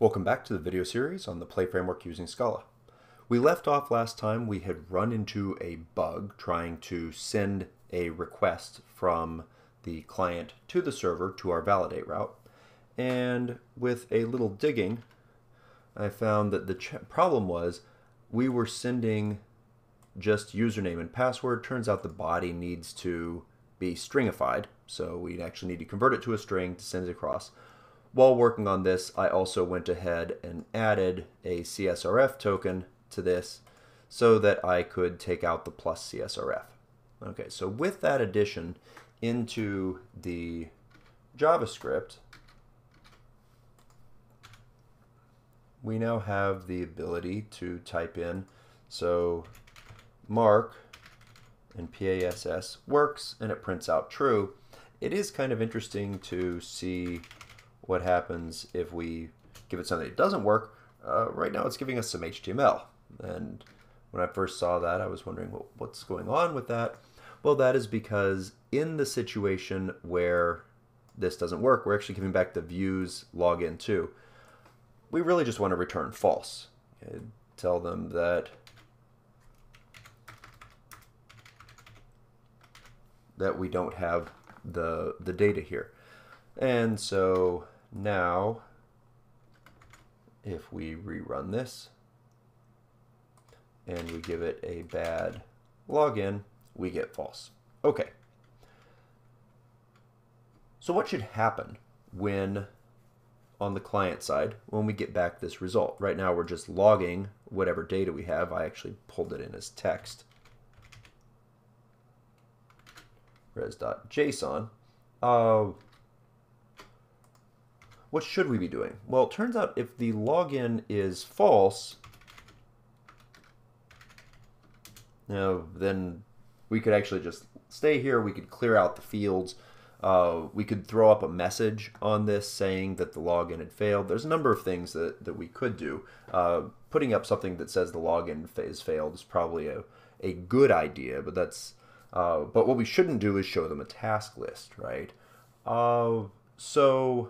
Welcome back to the video series on the Play framework using Scala. We left off last time we had run into a bug trying to send a request from the client to the server to our validate route. And with a little digging, I found that the problem was we were sending just username and password. Turns out the body needs to be stringified, so we actually need to convert it to a string to send it across. While working on this, I also went ahead and added a CSRF token to this so that I could take out the plus CSRF. Okay, so with that addition into the JavaScript, we now have the ability to type in, so mark and PASS works and it prints out true. It is kind of interesting to see what happens if we give it something that doesn't work. Uh, right now it's giving us some HTML. And when I first saw that, I was wondering well, what's going on with that. Well, that is because in the situation where this doesn't work, we're actually giving back the views login too. We really just want to return false. Okay, tell them that that we don't have the the data here. And so now, if we rerun this and we give it a bad login, we get false. Okay. So what should happen when on the client side when we get back this result? Right now we're just logging whatever data we have. I actually pulled it in as text. res.json. Uh, what should we be doing? Well, it turns out if the login is false, you know, then we could actually just stay here. We could clear out the fields. Uh, we could throw up a message on this saying that the login had failed. There's a number of things that, that we could do. Uh, putting up something that says the login has failed is probably a, a good idea, but that's uh, but what we shouldn't do is show them a task list, right? Uh, so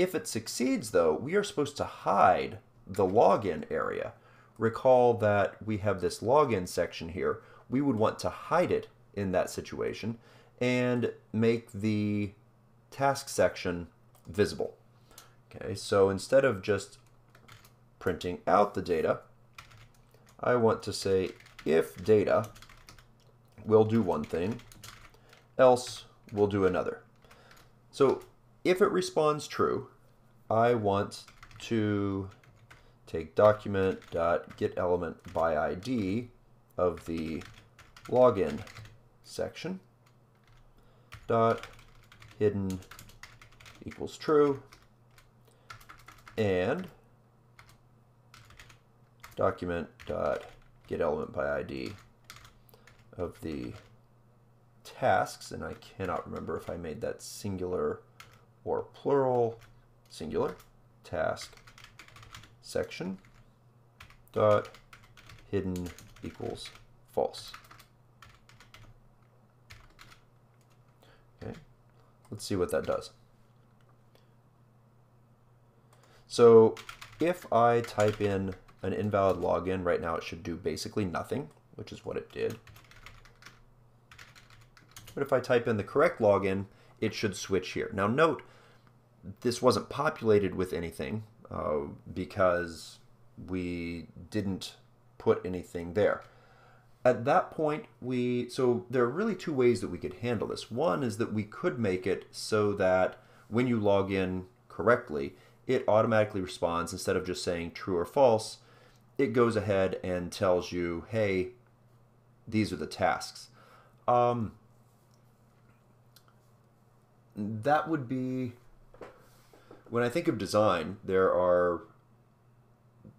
if it succeeds, though, we are supposed to hide the login area. Recall that we have this login section here. We would want to hide it in that situation and make the task section visible. Okay, so instead of just printing out the data, I want to say if data will do one thing, else will do another. So if it responds true, I want to take document dot get element by ID of the login section dot hidden equals true and document dot get element by ID of the tasks and I cannot remember if I made that singular or plural, singular, task, section, dot, hidden equals false. Okay, let's see what that does. So if I type in an invalid login, right now it should do basically nothing, which is what it did. But if I type in the correct login, it should switch here. Now note, this wasn't populated with anything uh, because we didn't put anything there. At that point, we so there are really two ways that we could handle this. One is that we could make it so that when you log in correctly, it automatically responds instead of just saying true or false. It goes ahead and tells you, hey, these are the tasks. Um, that would be when I think of design, there are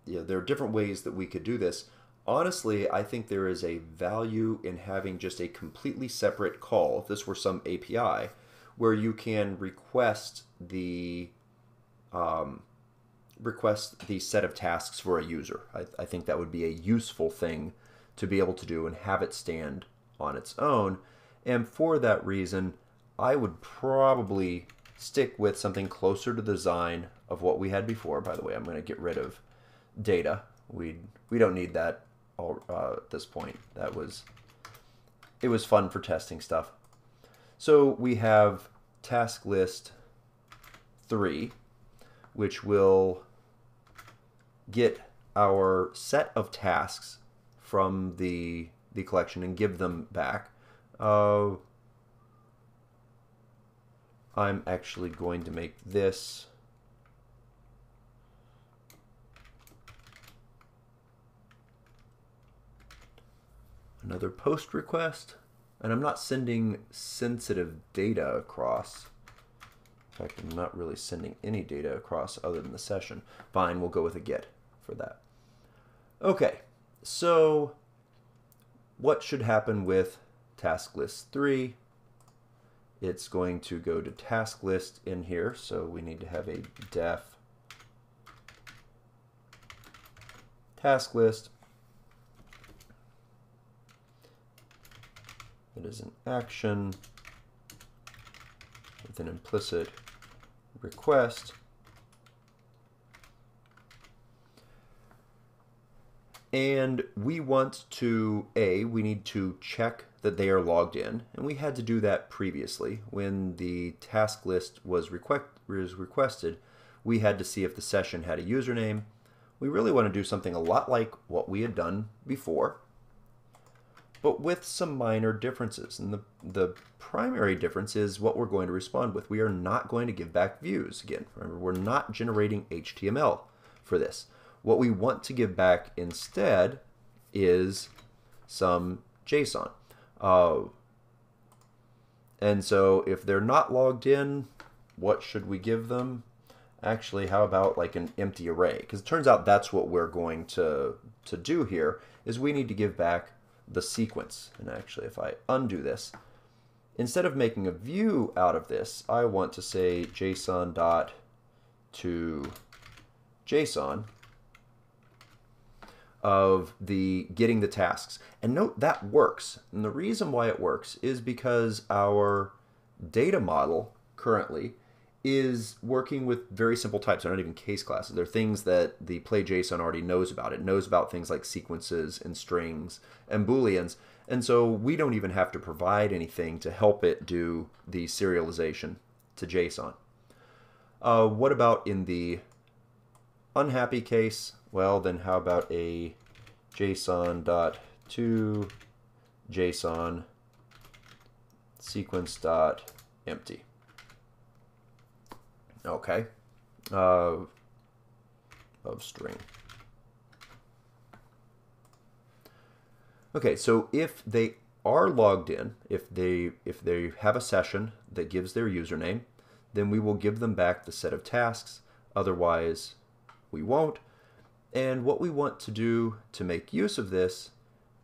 you know, there are different ways that we could do this. Honestly, I think there is a value in having just a completely separate call. If this were some API, where you can request the um, request the set of tasks for a user. I, I think that would be a useful thing to be able to do and have it stand on its own. And for that reason, I would probably stick with something closer to the design of what we had before. By the way, I'm going to get rid of data. We we don't need that all, uh, at this point. That was it was fun for testing stuff. So we have task list three, which will get our set of tasks from the the collection and give them back. Uh, I'm actually going to make this another post request and I'm not sending sensitive data across. In fact, I'm not really sending any data across other than the session. Fine, we'll go with a get for that. Okay, so what should happen with task list 3? It's going to go to task list in here, so we need to have a def task list It is an action with an implicit request. And we want to, A, we need to check that they are logged in. And we had to do that previously. When the task list was, request, was requested, we had to see if the session had a username. We really want to do something a lot like what we had done before but with some minor differences. And the, the primary difference is what we're going to respond with. We are not going to give back views. Again, remember, we're not generating HTML for this. What we want to give back instead is some JSON. Uh, and so if they're not logged in, what should we give them? Actually, how about like an empty array? Because it turns out that's what we're going to, to do here, is we need to give back the sequence. And actually, if I undo this, instead of making a view out of this, I want to say JSON dot to JSON of the getting the tasks. And note that works. And the reason why it works is because our data model currently is working with very simple types. They're not even case classes. They're things that the play JSON already knows about. It knows about things like sequences and strings and booleans. And so we don't even have to provide anything to help it do the serialization to JSON. Uh, what about in the unhappy case? Well, then how about a JSON dot to JSON sequence dot empty. Okay. Uh, of string. Okay, so if they are logged in, if they if they have a session that gives their username, then we will give them back the set of tasks. Otherwise, we won't. And what we want to do to make use of this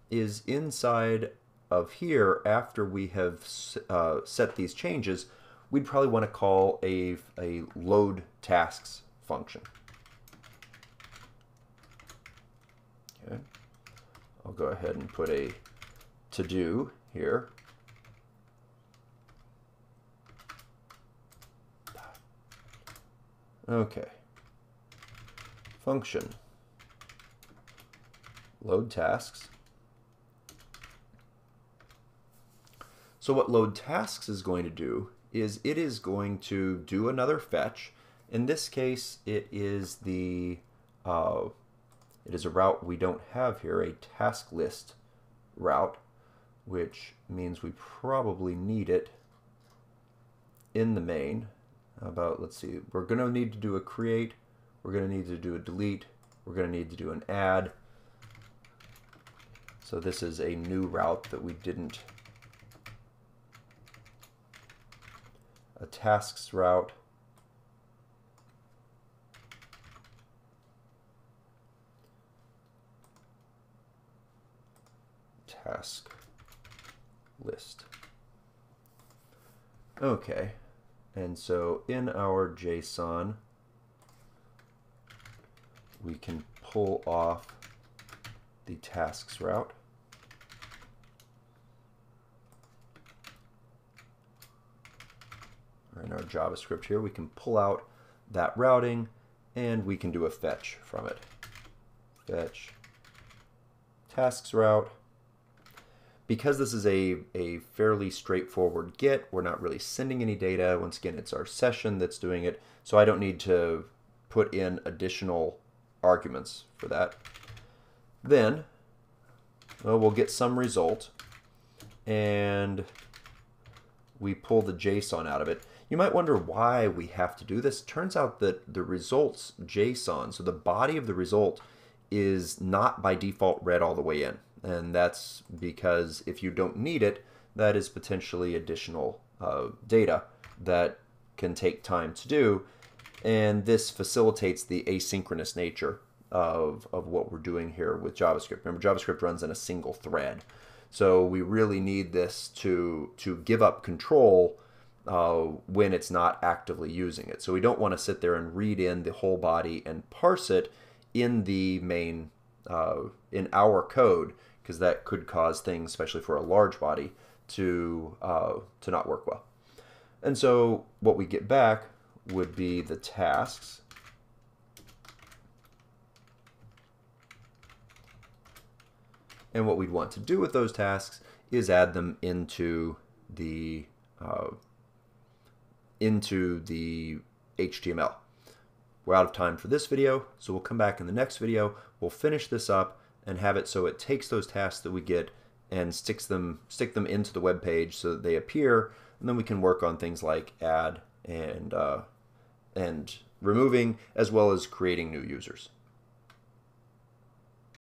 is inside of here, after we have uh, set these changes, we'd probably want to call a, a load tasks function. Okay. I'll go ahead and put a to do here. Okay. Function. Load tasks. So what load tasks is going to do is it is going to do another fetch. In this case, it is the uh, it is a route we don't have here, a task list route, which means we probably need it in the main. About, let's see, we're going to need to do a create, we're going to need to do a delete, we're going to need to do an add. So this is a new route that we didn't a tasks route. Task list. Okay, and so in our JSON, we can pull off the tasks route. or in our JavaScript here, we can pull out that routing and we can do a fetch from it. Fetch tasks route. Because this is a, a fairly straightforward get, we're not really sending any data. Once again, it's our session that's doing it, so I don't need to put in additional arguments for that. Then well, we'll get some result and we pull the JSON out of it. You might wonder why we have to do this. Turns out that the results JSON, so the body of the result is not by default read all the way in. And that's because if you don't need it, that is potentially additional uh, data that can take time to do. And this facilitates the asynchronous nature of, of what we're doing here with JavaScript. Remember, JavaScript runs in a single thread. So we really need this to, to give up control uh, when it's not actively using it. So we don't want to sit there and read in the whole body and parse it in the main, uh, in our code, because that could cause things, especially for a large body, to, uh, to not work well. And so what we get back would be the tasks And what we'd want to do with those tasks is add them into the uh, into the HTML. We're out of time for this video, so we'll come back in the next video. We'll finish this up and have it so it takes those tasks that we get and sticks them stick them into the web page so that they appear, and then we can work on things like add and uh, and removing as well as creating new users.